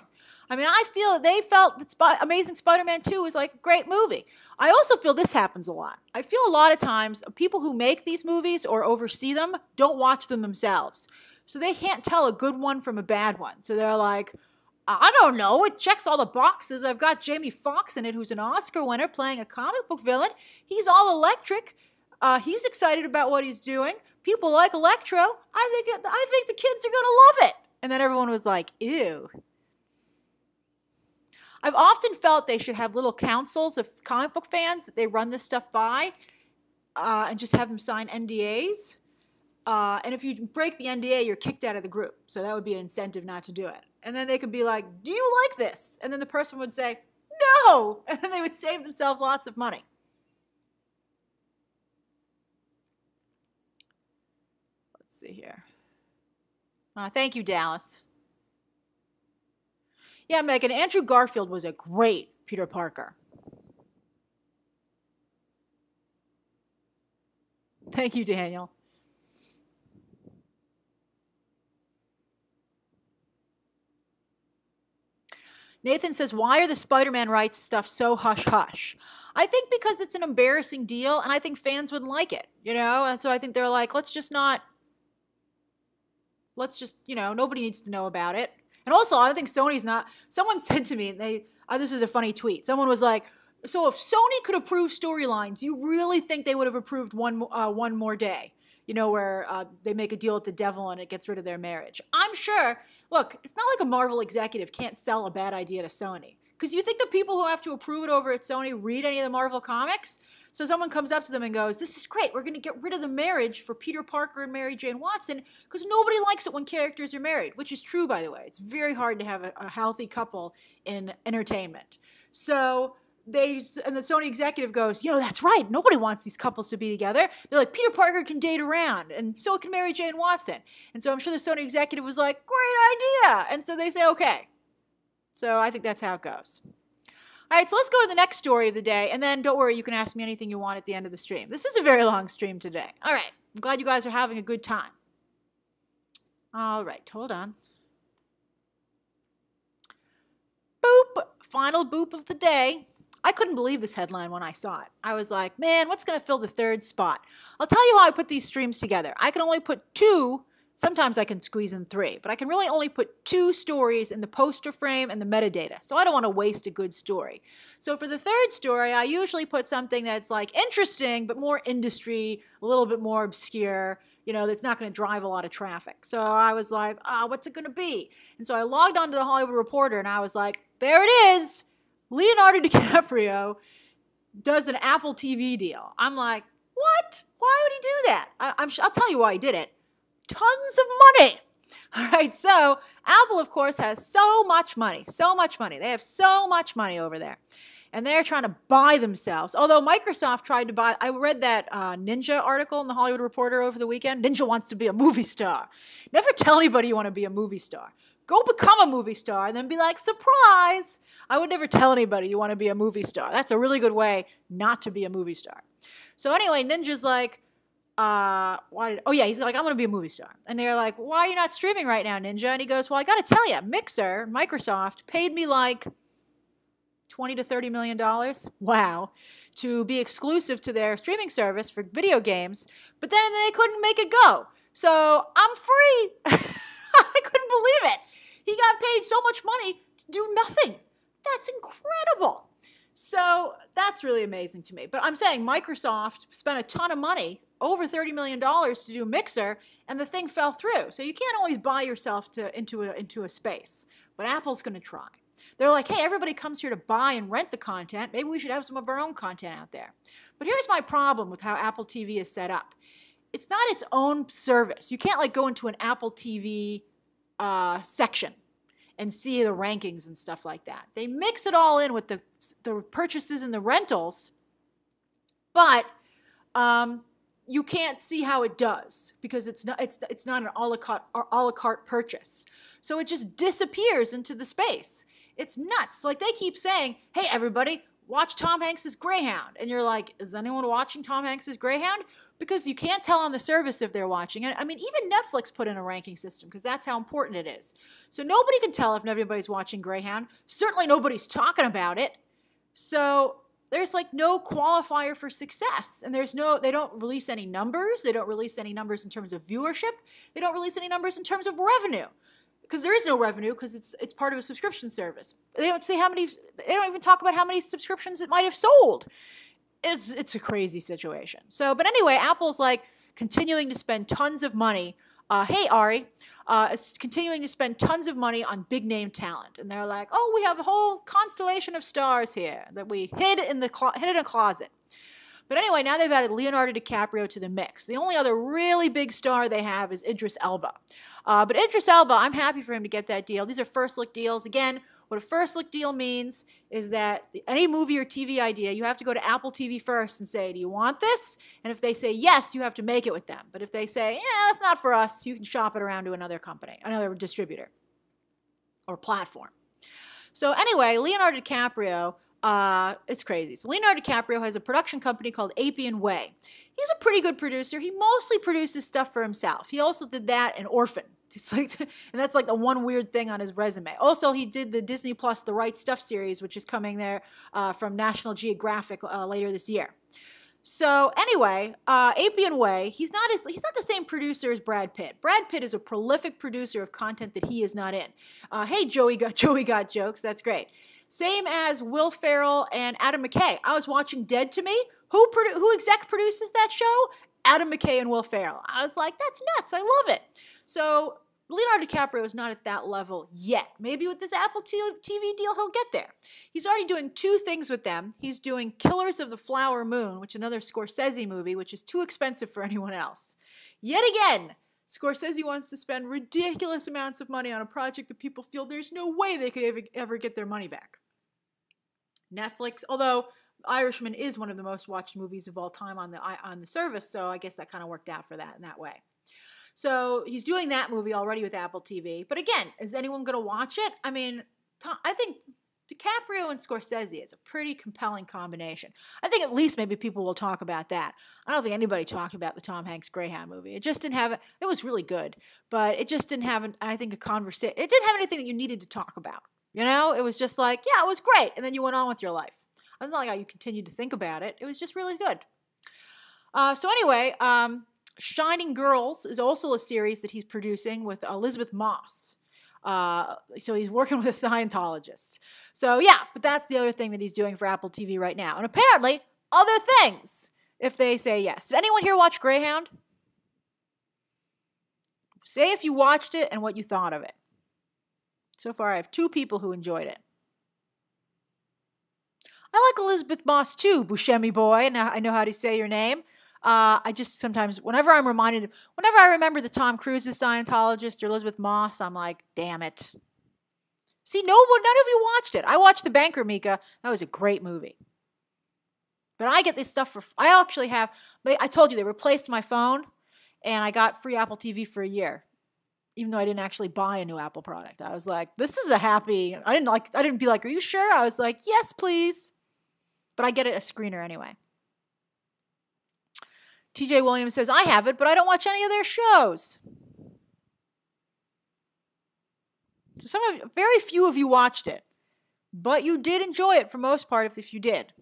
I mean, I feel they felt that Spy- Amazing Spider Man 2 was like a great movie. I also feel this happens a lot. I feel a lot of times people who make these movies or oversee them don't watch them themselves. So they can't tell a good one from a bad one. So they're like, I don't know. It checks all the boxes. I've got Jamie Foxx in it, who's an Oscar winner playing a comic book villain. He's all electric. Uh, he's excited about what he's doing. People like Electro. I think it, I think the kids are gonna love it. And then everyone was like, "Ew." I've often felt they should have little councils of comic book fans that they run this stuff by uh, and just have them sign NDAs. Uh, and if you break the NDA, you're kicked out of the group. So that would be an incentive not to do it. And then they could be like, Do you like this? And then the person would say, No. And then they would save themselves lots of money. Let's see here. Uh, thank you, Dallas. Yeah, Megan, Andrew Garfield was a great Peter Parker. Thank you, Daniel. Nathan says, Why are the Spider Man rights stuff so hush hush? I think because it's an embarrassing deal and I think fans would like it, you know? And so I think they're like, let's just not, let's just, you know, nobody needs to know about it. And also, I think Sony's not. Someone said to me, and they oh, this was a funny tweet. Someone was like, "So if Sony could approve storylines, you really think they would have approved one uh, one more day? You know, where uh, they make a deal with the devil and it gets rid of their marriage? I'm sure. Look, it's not like a Marvel executive can't sell a bad idea to Sony. Because you think the people who have to approve it over at Sony read any of the Marvel comics? So someone comes up to them and goes, This is great. We're going to get rid of the marriage for Peter Parker and Mary Jane Watson because nobody likes it when characters are married, which is true, by the way. It's very hard to have a, a healthy couple in entertainment. So they and the Sony executive goes, you know, that's right. Nobody wants these couples to be together. They're like, Peter Parker can date around, and so can Mary Jane Watson. And so I'm sure the Sony executive was like, great idea. And so they say, okay. So I think that's how it goes. All right, so let's go to the next story of the day, and then don't worry, you can ask me anything you want at the end of the stream. This is a very long stream today. All right, I'm glad you guys are having a good time. All right, hold on. Boop, final boop of the day. I couldn't believe this headline when I saw it. I was like, man, what's going to fill the third spot? I'll tell you how I put these streams together. I can only put two, sometimes I can squeeze in three, but I can really only put two stories in the poster frame and the metadata. So I don't want to waste a good story. So for the third story, I usually put something that's like interesting, but more industry, a little bit more obscure, you know, that's not going to drive a lot of traffic. So I was like, oh, what's it going to be? And so I logged onto the Hollywood Reporter and I was like, there it is. Leonardo DiCaprio does an Apple TV deal. I'm like, what? Why would he do that? I, am I'll tell you why he did it. Tons of money. All right, so Apple, of course, has so much money, so much money. They have so much money over there. And they're trying to buy themselves. Although Microsoft tried to buy, I read that uh, Ninja article in the Hollywood Reporter over the weekend. Ninja wants to be a movie star. Never tell anybody you want to be a movie star. Go become a movie star and then be like, surprise, I would never tell anybody you want to be a movie star. That's a really good way not to be a movie star. So anyway, Ninja's like, uh, why did, oh yeah, he's like, I'm to be a movie star. And they're like, why are you not streaming right now, Ninja? And he goes, well, I got to tell you, Mixer, Microsoft, paid me like 20 to 30 million dollars. Wow. To be exclusive to their streaming service for video games, but then they couldn't make it go. So I'm free. I couldn't believe it. He got paid so much money to do nothing. That's incredible. So that's really amazing to me. But I'm saying Microsoft spent a ton of money, over $30 million to do Mixer, and the thing fell through. So you can't always buy yourself to, into, a, into a space. But Apple's going to try. They're like, hey, everybody comes here to buy and rent the content. Maybe we should have some of our own content out there. But here's my problem with how Apple TV is set up it's not its own service. You can't like go into an Apple TV uh, section and see the rankings and stuff like that. They mix it all in with the, the purchases and the rentals, but um, you can't see how it does because it's not, it's, it's not an a la, carte, a la carte purchase. So it just disappears into the space. It's nuts. Like they keep saying, hey, everybody, watch Tom Hanks's Greyhound. And you're like, is anyone watching Tom Hanks's Greyhound? Because you can't tell on the service if they're watching it. I mean, even Netflix put in a ranking system because that's how important it is. So nobody can tell if everybody's watching Greyhound. Certainly nobody's talking about it. So there's like no qualifier for success. And there's no, they don't release any numbers. They don't release any numbers in terms of viewership. They don't release any numbers in terms of revenue because there is no revenue because it's it's part of a subscription service. They don't say how many. They don't even talk about how many subscriptions it might have sold. It's it's a crazy situation. So, but anyway, Apple's like continuing to spend tons of money. Uh, hey Ari, uh, it's continuing to spend tons of money on big name talent, and they're like, oh, we have a whole constellation of stars here that we hid in the hid in a closet. But anyway, now they've added Leonardo DiCaprio to the mix. The only other really big star they have is Idris Elba. Uh, but Idris Elba, I'm happy for him to get that deal. These are first look deals. Again, what a first look deal means is that any movie or TV idea, you have to go to Apple TV first and say, Do you want this? And if they say yes, you have to make it with them. But if they say, Yeah, that's not for us, you can shop it around to another company, another distributor or platform. So, anyway, Leonardo DiCaprio uh, it's crazy. So Leonardo DiCaprio has a production company called Appian Way. He's a pretty good producer. He mostly produces stuff for himself. He also did that in Orphan. It's like, and that's like the one weird thing on his resume. Also, he did the Disney Plus The Right Stuff series, which is coming there uh, from National Geographic uh, later this year. So anyway, uh, Appian Way, he's not as, he's not the same producer as Brad Pitt. Brad Pitt is a prolific producer of content that he is not in. Uh, hey, Joey got Joey got jokes. That's great. Same as Will Ferrell and Adam McKay. I was watching Dead to Me. Who produ- who exec produces that show? Adam McKay and Will Ferrell. I was like, that's nuts. I love it. So Leonardo DiCaprio is not at that level yet. Maybe with this Apple TV deal, he'll get there. He's already doing two things with them. He's doing Killers of the Flower Moon, which another Scorsese movie, which is too expensive for anyone else. Yet again, Scorsese wants to spend ridiculous amounts of money on a project that people feel there's no way they could ever, ever get their money back. Netflix, although Irishman is one of the most watched movies of all time on the on the service, so I guess that kind of worked out for that in that way. So he's doing that movie already with Apple TV. But again, is anyone going to watch it? I mean, I think DiCaprio and Scorsese is a pretty compelling combination. I think at least maybe people will talk about that. I don't think anybody talked about the Tom Hanks Greyhound movie. It just didn't have it It was really good, but it just didn't have I think a conversation. It didn't have anything that you needed to talk about. You know, it was just like, yeah, it was great, and then you went on with your life. It's not like how you continued to think about it. It was just really good. Uh, so anyway, um, Shining Girls is also a series that he's producing with Elisabeth Moss. Uh, so he's working with a Scientologist. So yeah, but that's the other thing that he's doing for Apple TV right now. And apparently, other things if they say yes. Did anyone here watch Greyhound? Say if you watched it and what you thought of it. So far, I have two people who enjoyed it. I like Elisabeth Moss too, Buscemi boy. Now I know how to say your name. Uh, I just sometimes, whenever I'm reminded, whenever I remember the Tom Cruise is Scientologist or Elisabeth Moss, I'm like, damn it. See, no one, none of you watched it. I watched The Banker, Mika. That was a great movie. But I get this stuff for, I actually have, I told you they replaced my phone and I got free Apple TV for a year even though I didn't actually buy a new Apple product. I was like, this is a happy. I didn't like I didn't be like, "Are you sure?" I was like, "Yes, please." But I get it a screener anyway. TJ Williams says, "I have it, but I don't watch any of their shows." So some of very few of you watched it, but you did enjoy it for most part if, if you did.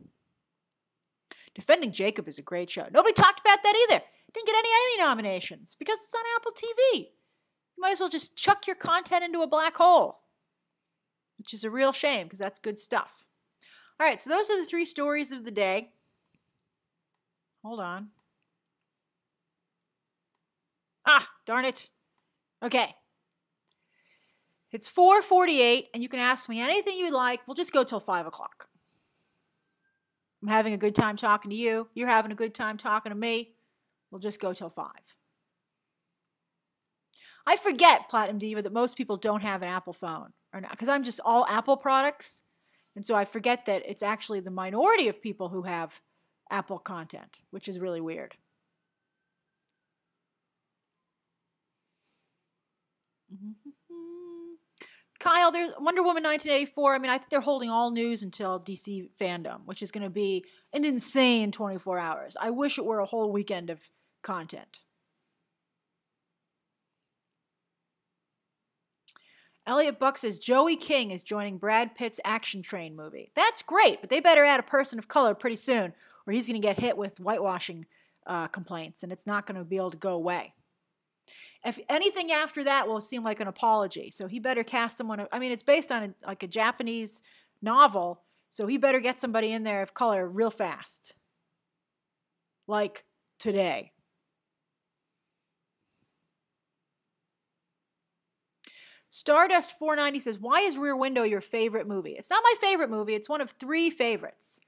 Defending Jacob is a great show. Nobody talked about that either. Didn't get any Emmy nominations because it's on Apple TV. You might as well just chuck your content into a black hole, which is a real shame because that's good stuff. All right, so those are the three stories of the day. Hold on. Ah, darn it. Okay. It's 4:48, and you can ask me anything you'd like. We'll just go till five o'clock. I'm having a good time talking to you. You're having a good time talking to me. We'll just go till five. I forget, Platinum Diva, that most people don't have an Apple phone or not, because I'm just all Apple products. And so I forget that it's actually the minority of people who have Apple content, which is really weird. Kyle, there's Wonder Woman 1984. I mean, I think they're holding all news until DC FanDome, which is going to be an insane 24 hours. I wish it were a whole weekend of content. Elliot Buck says Joey King is joining Brad Pitt's Action Train movie. That's great, but they better add a person of color pretty soon, or he's going to get hit with whitewashing uh, complaints, and it's not going to be able to go away. If anything after that will seem like an apology, so he better cast someone. I mean, it's based on a, like a Japanese novel, so he better get somebody in there of color real fast, like today. Stardust 490 says, Why is Rear Window your favorite movie? It's not my favorite movie. It's one of three favorites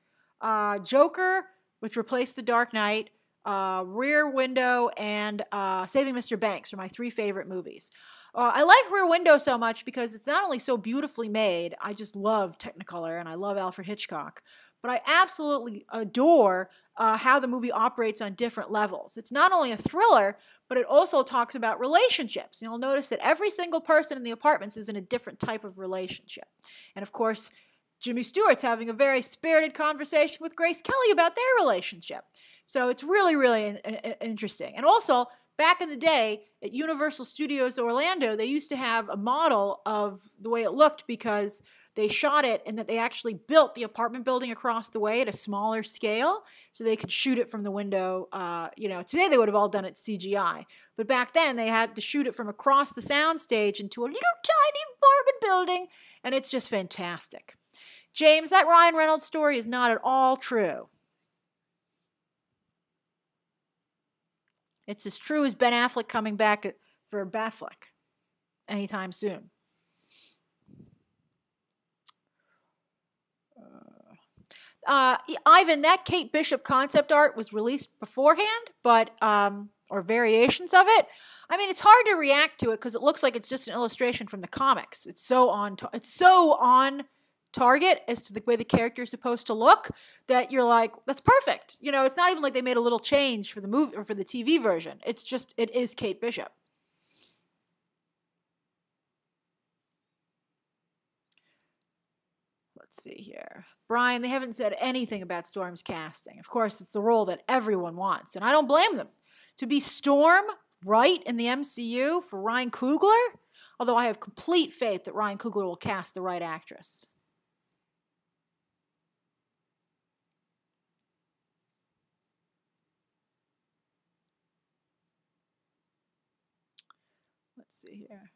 uh, Joker, which replaced The Dark Knight, uh, Rear Window, and uh, Saving Mr. Banks are my three favorite movies. Uh, I like Rear Window so much because it's not only so beautifully made, I just love Technicolor and I love Alfred Hitchcock, but I absolutely adore uh, how the movie operates on different levels. It's not only a thriller, but it also talks about relationships. You'll notice that every single person in the apartments is in a different type of relationship. And of course, Jimmy Stewart's having a very spirited conversation with Grace Kelly about their relationship. So it's really, really interesting. And also, back in the day at Universal Studios Orlando, they used to have a model of the way it looked because they shot it and that they actually built the apartment building across the way at a smaller scale so they could shoot it from the window. Uh, you know, today they would have all done it CGI, but back then they had to shoot it from across the soundstage into a little tiny apartment building, and it's just fantastic. James, that Ryan Reynolds story is not at all true. It's as true as Ben Affleck coming back for Batfleck anytime soon. Uh, Ivan, that Kate Bishop concept art was released beforehand, but um, or variations of it. I mean, it's hard to react to it because it looks like it's just an illustration from the comics. It's so on. it's so on target as to the way the character is supposed to look that you're like that's perfect. You know it's not even like they made a little change for the movie or for the tv version. It's just it is kate bishop. Let's see here. Brian they haven't said anything about storm's casting. Of course it's the role that everyone wants and i don't blame them. To be storm right in the mcu for ryan coogler? Although i have complete faith that ryan coogler will cast the right actress see here.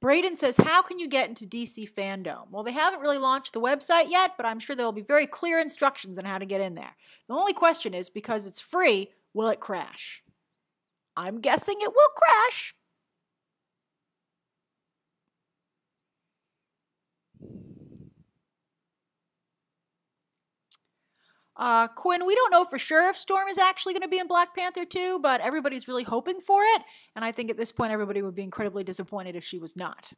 Braden says, How can you get into DC FanDome? Well, they haven't really launched the website yet, but I'm sure there will be very clear instructions on how to get in there. The only question is because it's free, will it crash? I'm guessing it will crash. Uh, Quinn, we don't know for sure if Storm is actually going to be in Black Panther 2, but everybody's really hoping for it. And I think at this point, everybody would be incredibly disappointed if she was not.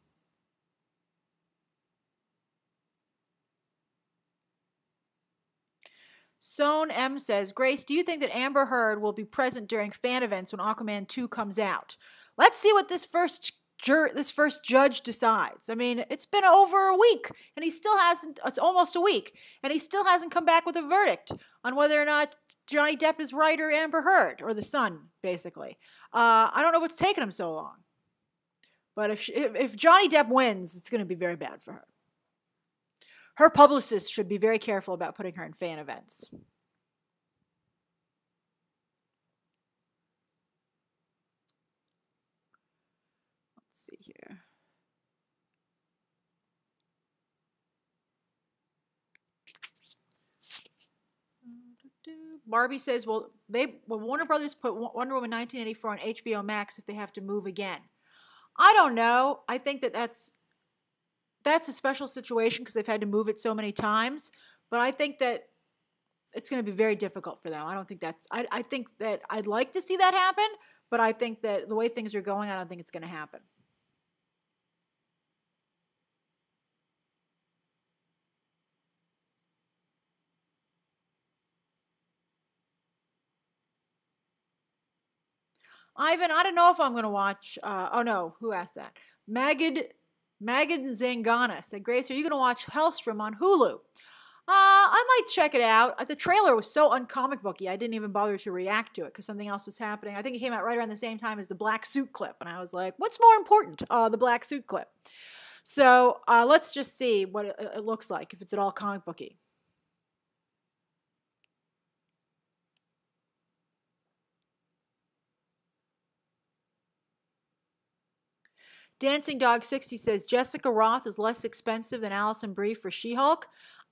Sohn M says, Grace, do you think that Amber Heard will be present during fan events when Aquaman 2 comes out? Let's see what this first jur- this first judge decides. I mean, it's been over a week and he still hasn't, it's almost a week, and he still hasn't come back with a verdict on whether or not Johnny Depp is right or Amber Heard, or the son, basically. Uh, I don't know what's taking him so long. But if, she, if, if Johnny Depp wins, it's going to be very bad for her. Her publicist should be very careful about putting her in fan events. Barbie says, "Well, they well Warner Brothers put Wonder Woman 1984 on HBO Max if they have to move again." I don't know. I think that that's that's a special situation because they've had to move it so many times. But I think that it's going to be very difficult for them. I don't think that's. I, I think that I'd like to see that happen, but I think that the way things are going, I don't think it's going to happen. Ivan, I don't know if I'm going to watch. Uh, oh no, who asked that? Magid Magid Zangana said, Grace, are you going to watch Helstrom on Hulu? Uh, I might check it out. Uh, the trailer was so uncomic booky, I didn't even bother to react to it because something else was happening. I think it came out right around the same time as the black suit clip, and I was like, what's more important? Uh, the black suit clip. So uh, let's just see what it, it looks like if it's at all comic booky. Dancing Dog 60 says Jessica Rothe is less expensive than Alison Brie for She Hulk.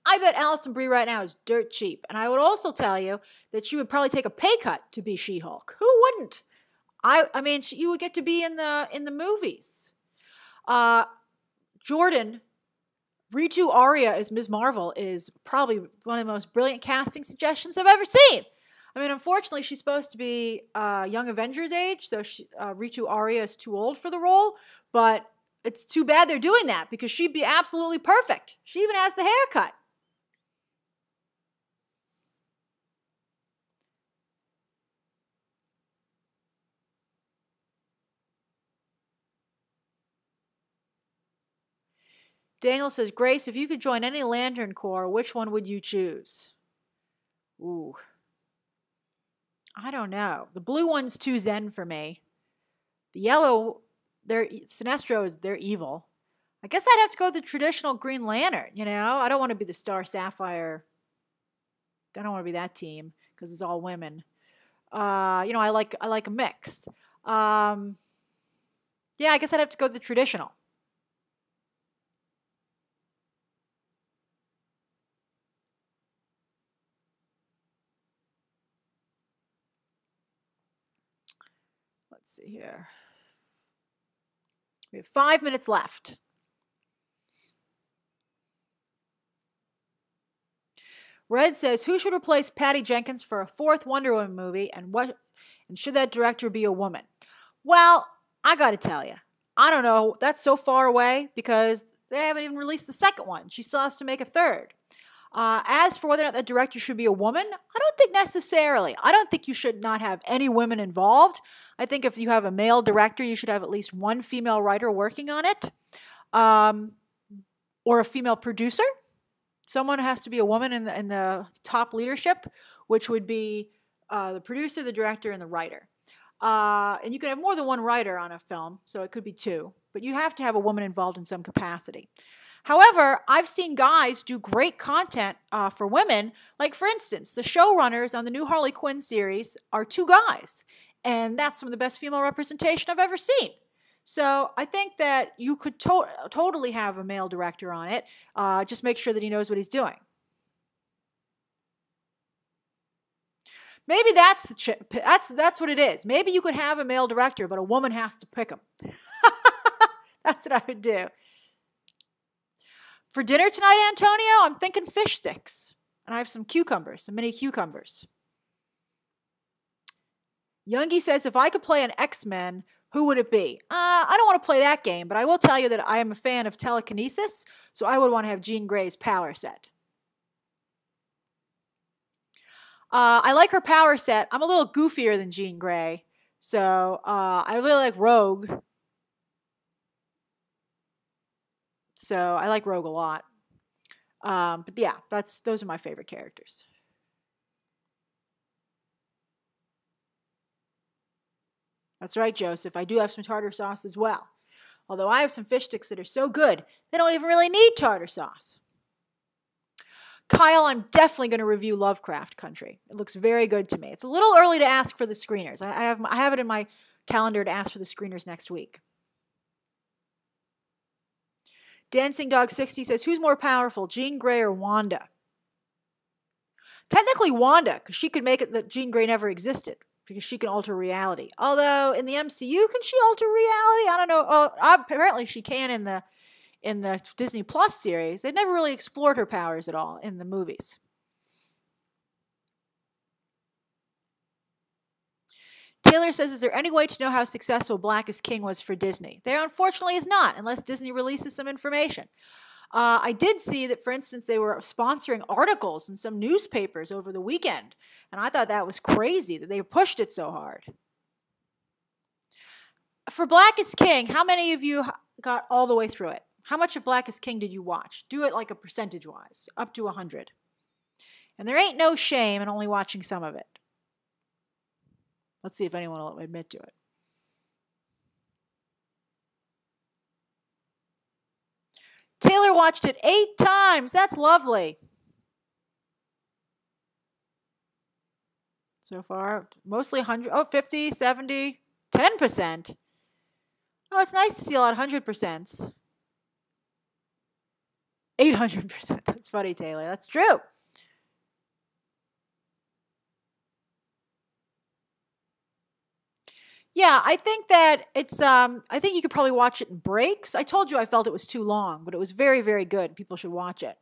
I bet Alison Brie right now is dirt cheap. And I would also tell you that she would probably take a pay cut to be She Hulk. Who wouldn't? I I mean, she, you would get to be in the in the movies. Uh, Jordan, Ritu Arya as Ms. Marvel is probably one of the most brilliant casting suggestions I've ever seen. I mean, unfortunately, she's supposed to be uh, Young Avengers age, so she, uh, Ritu Arya is too old for the role. But it's too bad they're doing that because she'd be absolutely perfect. She even has the haircut. Daniel says, Grace, if you could join any Lantern Corps, which one would you choose? Ooh. I don't know. The blue one's too zen for me. The yellow they're Sinestro is they're evil. I guess I'd have to go with the traditional Green Lantern. You know, I don't want to be the Star Sapphire. I don't want to be that team because it's all women. Uh, you know, I like I like a mix. Um, yeah, I guess I'd have to go the traditional. Let's see here. We have five minutes left. Red says, "Who should replace Patty Jenkins for a fourth Wonder Woman movie, and what? And should that director be a woman?" Well, I got to tell you, I don't know. That's so far away because they haven't even released the second one. She still has to make a third. Uh, as for whether or not the director should be a woman, I don't think necessarily. I don't think you should not have any women involved. I think if you have a male director, you should have at least one female writer working on it, um, or a female producer. Someone has to be a woman in the, in the top leadership, which would be uh, the producer, the director, and the writer. Uh, and you can have more than one writer on a film, so it could be two, but you have to have a woman involved in some capacity. However, I've seen guys do great content uh, for women. Like, for instance, the showrunners on the new Harley Quinn series are two guys, and that's some of the best female representation I've ever seen. So I think that you could to totally have a male director on it. Uh, just make sure that he knows what he's doing. Maybe that's the that's that's what it is. Maybe you could have a male director, but a woman has to pick him. that's what I would do. For dinner tonight, Antonio, I'm thinking fish sticks. And I have some cucumbers, some mini cucumbers. Youngie says, if I could play an X-Men, who would it be? Uh, I don't want to play that game, but I will tell you that I am a fan of telekinesis, so I would want to have Jean Grey's power set. Uh, I like her power set. I'm a little goofier than Jean Grey. So uh, I really like Rogue. So I like Rogue a lot. Um, but yeah, that's those are my favorite characters. That's right, Joseph. I do have some tartar sauce as well. Although I have some fish sticks that are so good, they don't even really need tartar sauce. Kyle, I'm definitely going to review Lovecraft Country. It looks very good to me. It's a little early to ask for the screeners. I have I have it in my calendar to ask for the screeners next week. Dancing Dog 60 says, Who's more powerful, Jean Grey or Wanda? Technically, Wanda, because she could make it that Jean Grey never existed, because she can alter reality. Although in the MCU, can she alter reality? I don't know. Oh, apparently she can in the in the Disney Plus series, They've never really explored her powers at all in the movies. Taylor says, Is there any way to know how successful Black is King was for Disney? There unfortunately is not, unless Disney releases some information. Uh, I did see that, for instance, they were sponsoring articles in some newspapers over the weekend, and I thought that was crazy that they pushed it so hard. For Black is King, how many of you got all the way through it? How much of Black is King did you watch? Do it like a percentage wise, up to 100. And there ain't no shame in only watching some of it. Let's see if anyone will admit to it. Taylor watched it eight times. That's lovely. So far, mostly 100, oh, 50, 70, 10%. Oh, it's nice to see a lot of 100%. 800%. That's funny, Taylor. That's true. Yeah, I think that it's um I think you could probably watch it in breaks. I told you I felt it was too long, but it was very very good. People should watch it.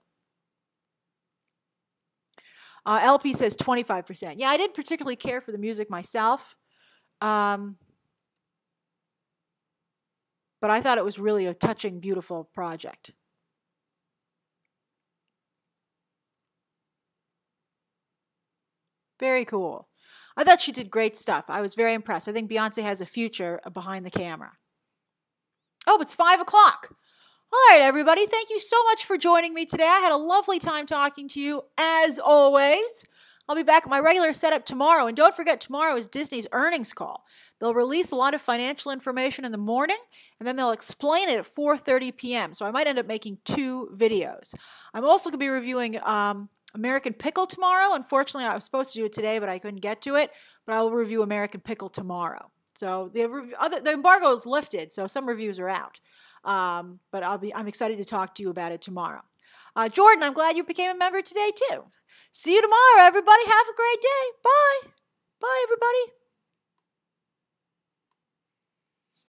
Uh, LP says 25%. Yeah, I didn't particularly care for the music myself. Um, but I thought it was really a touching, beautiful project. Very cool. I thought she did great stuff. I was very impressed. I think Beyonce has a future behind the camera. Oh, it's five o'clock. All right, everybody. Thank you so much for joining me today. I had a lovely time talking to you, as always. I'll be back at my regular setup tomorrow. And don't forget, tomorrow is Disney's earnings call. They'll release a lot of financial information in the morning, and then they'll explain it at 4.30 p.m. So I might end up making two videos. I'm also going to be reviewing um, American Pickle tomorrow. Unfortunately, I was supposed to do it today, but I couldn't get to it. But I will review American Pickle tomorrow. So the other the embargo is lifted, so some reviews are out. Um, but I'll be I'm excited to talk to you about it tomorrow. Uh, Jordan, I'm glad you became a member today too. See you tomorrow, everybody. Have a great day. Bye. Bye, everybody.